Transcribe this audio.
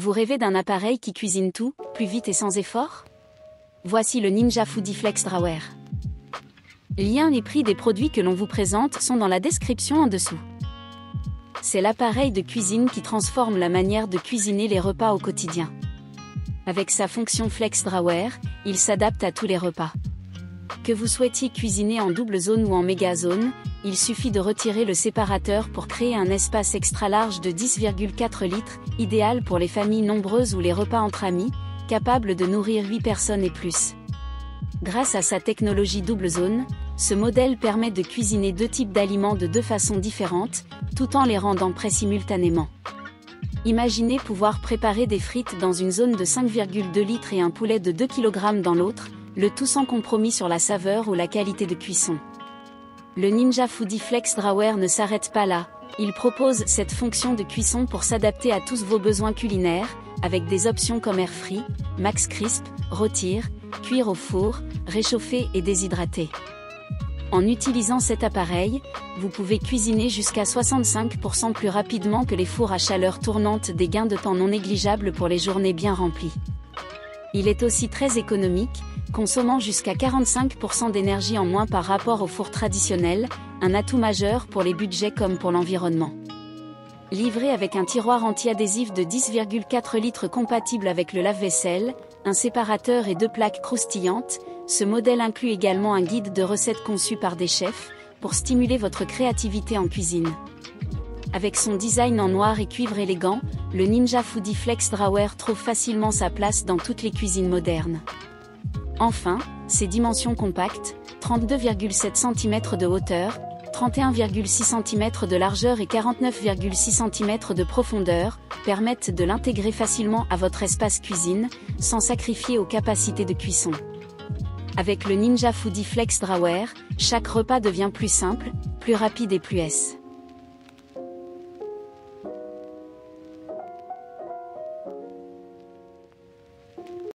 Vous rêvez d'un appareil qui cuisine tout, plus vite et sans effort? Voici le Ninja Foodie Flex Drawer. Lien et prix des produits que l'on vous présente sont dans la description en dessous. C'est l'appareil de cuisine qui transforme la manière de cuisiner les repas au quotidien. Avec sa fonction Flex Drawer, il s'adapte à tous les repas. Que vous souhaitiez cuisiner en double zone ou en méga zone, il suffit de retirer le séparateur pour créer un espace extra large de 10,4 litres, idéal pour les familles nombreuses ou les repas entre amis, capable de nourrir 8 personnes et plus. Grâce à sa technologie double zone, ce modèle permet de cuisiner deux types d'aliments de deux façons différentes, tout en les rendant prêts simultanément. Imaginez pouvoir préparer des frites dans une zone de 5,2 litres et un poulet de 2 kg dans l'autre, le tout sans compromis sur la saveur ou la qualité de cuisson. Le Ninja Foodie Flex Drawer ne s'arrête pas là, il propose cette fonction de cuisson pour s'adapter à tous vos besoins culinaires, avec des options comme air free, max crisp, rôtir, cuire au four, réchauffer et déshydrater. En utilisant cet appareil, vous pouvez cuisiner jusqu'à 65% plus rapidement que les fours à chaleur tournante des gains de temps non négligeables pour les journées bien remplies. Il est aussi très économique, consommant jusqu'à 45% d'énergie en moins par rapport au four traditionnel, un atout majeur pour les budgets comme pour l'environnement. Livré avec un tiroir anti-adhésif de 10,4 litres compatible avec le lave-vaisselle, un séparateur et deux plaques croustillantes, ce modèle inclut également un guide de recettes conçu par des chefs, pour stimuler votre créativité en cuisine. Avec son design en noir et cuivre élégant, le Ninja Foodie Flex Drawer trouve facilement sa place dans toutes les cuisines modernes. Enfin, ses dimensions compactes, 32,7 cm de hauteur, 31,6 cm de largeur et 49,6 cm de profondeur, permettent de l'intégrer facilement à votre espace cuisine, sans sacrifier aux capacités de cuisson. Avec le Ninja Foodie Flex Drawer, chaque repas devient plus simple, plus rapide et plus S.